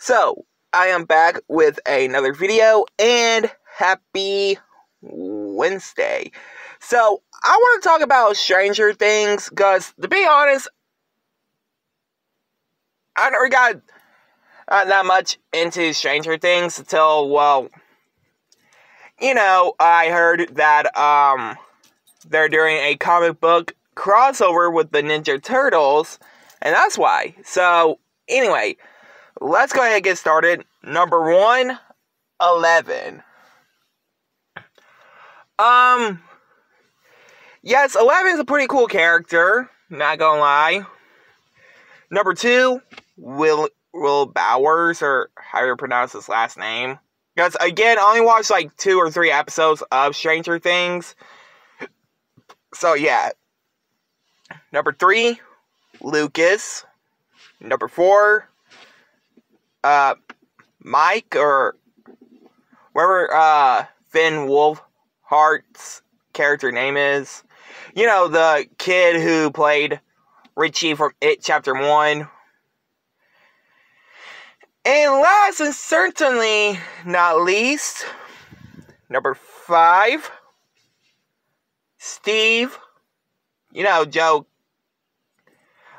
So, I am back with another video, and happy Wednesday. So, I want to talk about Stranger Things, because, to be honest, I never got uh, that much into Stranger Things until, well, you know, I heard that, um, they're doing a comic book crossover with the Ninja Turtles, and that's why. So, anyway, let's go ahead and get started. Number one, Eleven. Um, yes, Eleven is a pretty cool character, not gonna lie. Number two, Will Will Bowers, or how you pronounce his last name. Because again, I only watched like two or three episodes of Stranger Things. So yeah. Number three, Lucas. Number four, uh, Mike or whatever uh, Finn Wolfhard's character name is. You know, the kid who played Richie from It Chapter 1. And last and certainly not least, number five, Steve. You know, Joe.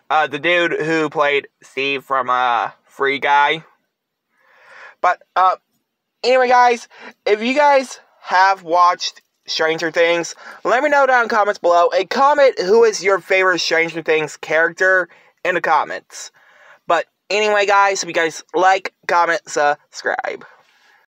Uh, the dude who played Steve from uh, Free Guy. But, uh, anyway, guys, if you guys have watched Stranger Things, let me know down in comments below. A comment who is your favorite Stranger Things character in the comments. But anyway, guys, if you guys like, comment, subscribe.